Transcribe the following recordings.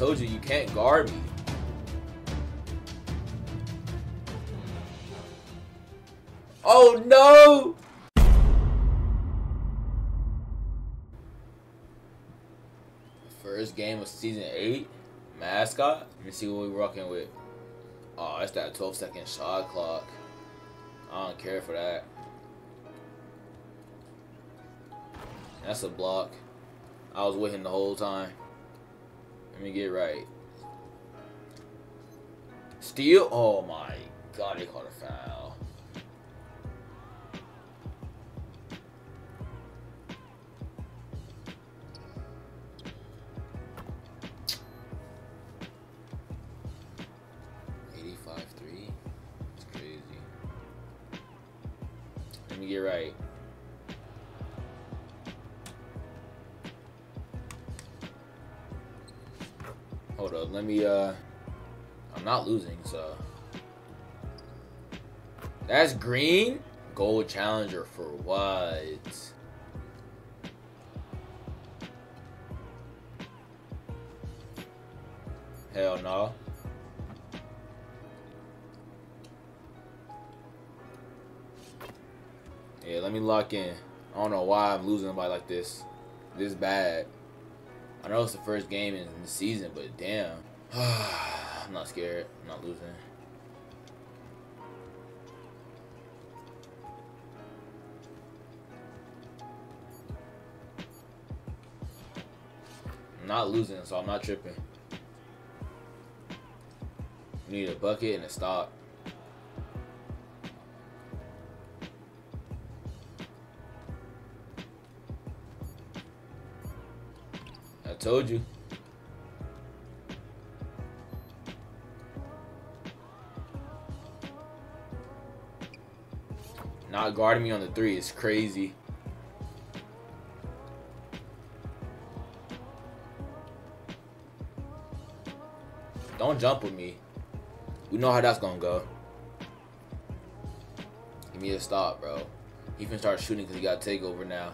told you you can't guard me. Oh no! First game of season 8. Mascot. Let me see what we're rocking with. Oh, it's that 12 second shot clock. I don't care for that. That's a block. I was with him the whole time. Let me get right. Steal? Oh my god, he caught a foul. Eighty-five three. Crazy. Let me get right. Hold up, let me uh I'm not losing, so That's green? Gold challenger for what? Hell no. Yeah, let me lock in. I don't know why I'm losing by like this. This bad. I know it's the first game in the season, but damn. I'm not scared. I'm not losing. I'm not losing, so I'm not tripping. need a bucket and a stop. Told you. Not guarding me on the three is crazy. Don't jump with me. We know how that's gonna go. Give me a stop, bro. He can start shooting because he got takeover now.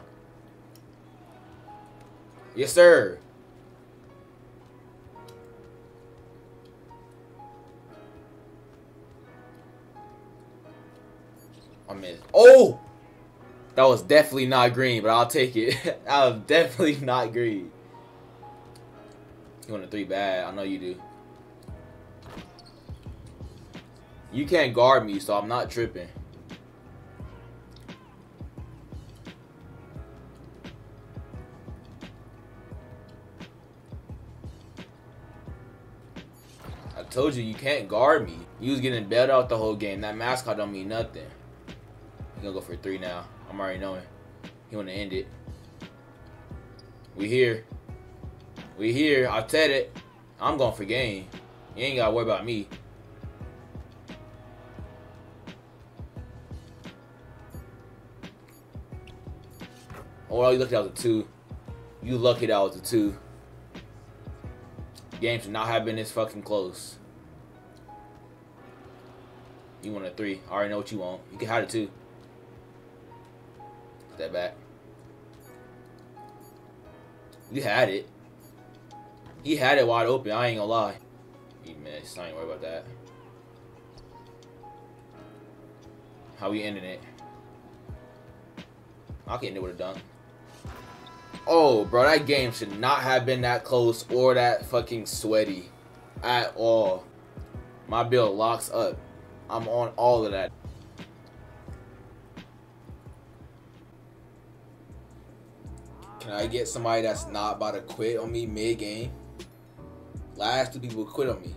Yes, sir. I missed. Oh! That was definitely not green, but I'll take it. that was definitely not green. You want a three bad. I know you do. You can't guard me, so I'm not tripping. I told you, you can't guard me. You was getting bailed out the whole game. That mascot don't mean nothing. Gonna go for three now. I'm already knowing. He wanna end it. We here. We here. I said it. I'm going for game. You ain't gotta worry about me. Oh, you lucky that was a two. You lucky that was a two. Game should not have been this fucking close. You want a three. I already know what you want. You can hide it too. Step back. You had it. He had it wide open. I ain't gonna lie. You missed. I ain't worried about that. How we ending it? I can end it with a dunk. Oh, bro, that game should not have been that close or that fucking sweaty at all. My bill locks up. I'm on all of that. Can I get somebody that's not about to quit on me mid-game? Last two people quit on me.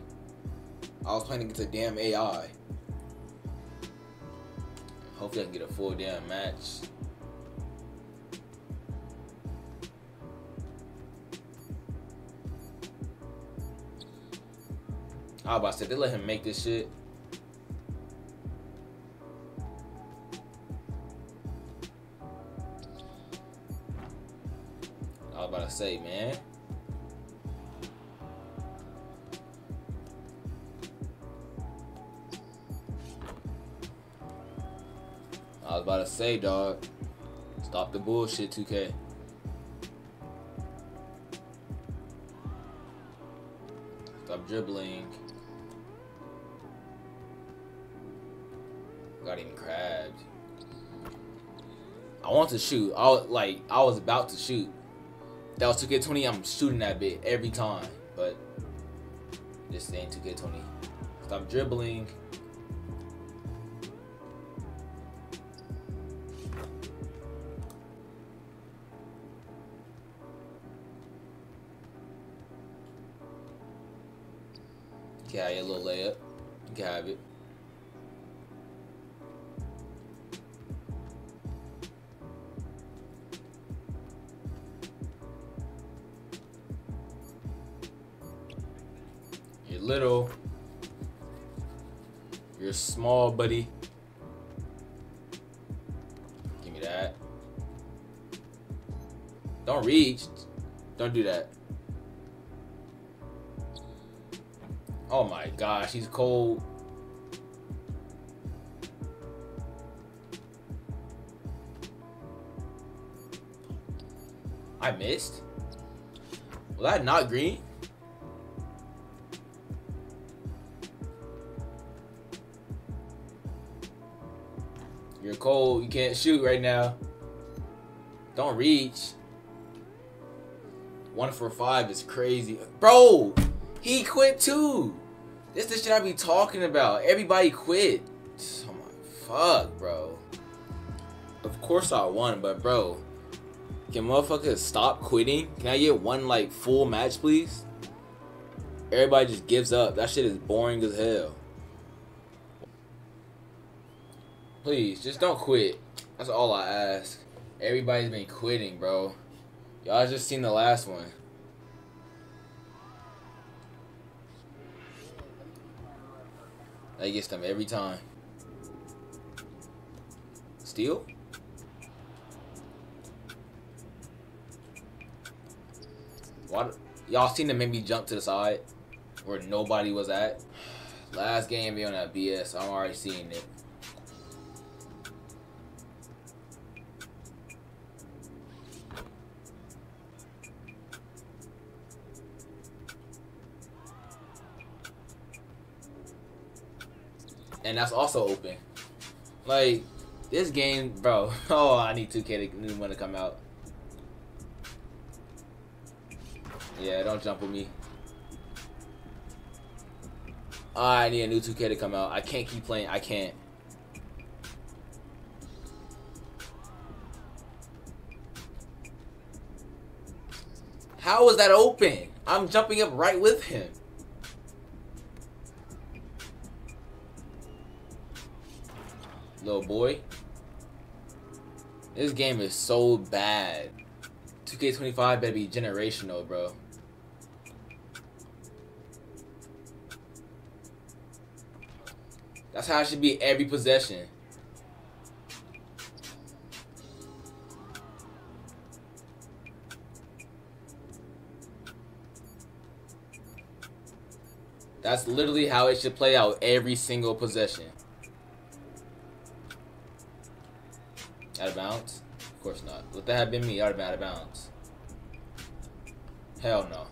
I was playing against a damn AI. Hopefully I can get a full damn match. Ah, I was about to say, they let him make this shit. Say, man. I was about to say, dog. Stop the bullshit, 2K. Stop dribbling. Got even crabbed. I want to shoot. I was like I was about to shoot. That was 2K20. I'm shooting that bit every time, but this ain't 2K20. Stop dribbling. Yeah, a little layup. You can have it. You're small, buddy. Give me that. Don't reach. Don't do that. Oh my gosh, he's cold. I missed? Was that not green? Cold. You can't shoot right now. Don't reach. One for five is crazy. Bro, he quit too. This is the shit I be talking about. Everybody quit. Oh my fuck, bro. Of course I won, but bro, can motherfuckers stop quitting? Can I get one like full match, please? Everybody just gives up. That shit is boring as hell. Please, just don't quit. That's all I ask. Everybody's been quitting, bro. Y'all just seen the last one. That gets them every time. Steal? What? Y'all seen them make me jump to the side where nobody was at? Last game be on that BS. I'm already seeing it. And that's also open. Like this game, bro. Oh, I need 2K to new one to come out. Yeah, don't jump with me. I need a new 2K to come out. I can't keep playing. I can't. How was that open? I'm jumping up right with him. Little boy. This game is so bad. 2K25 better be generational, bro. That's how it should be every possession. That's literally how it should play out every single possession. Out of bounds? Of Would that had been me? I'd have been out of bounds. Hell no.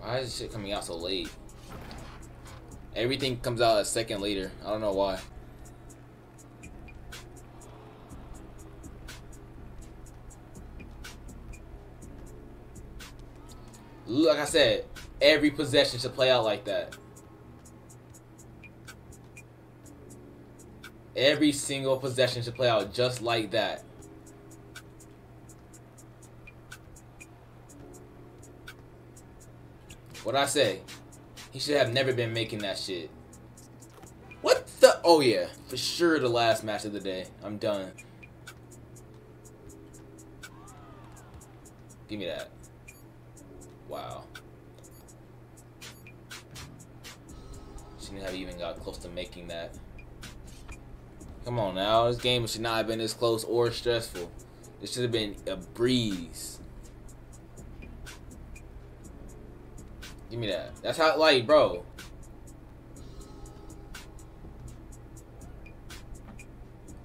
Why is this shit coming out so late? Everything comes out a second later. I don't know why. like I said, every possession should play out like that. Every single possession should play out just like that. What I say? He should have never been making that shit. What the? Oh yeah, for sure the last match of the day. I'm done. Give me that. Wow. Shouldn't have even got close to making that. Come on now, this game should not have been this close or stressful. This should have been a breeze. Give me that. That's how, like, bro.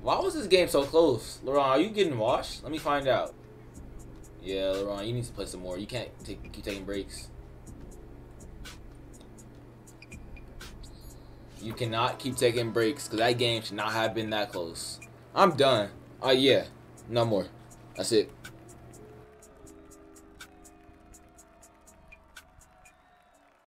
Why was this game so close? LeBron, are you getting washed? Let me find out. Yeah, LeBron, you need to play some more. You can't take, keep taking breaks. You cannot keep taking breaks because that game should not have been that close. I'm done. Oh, uh, yeah. No more. That's it.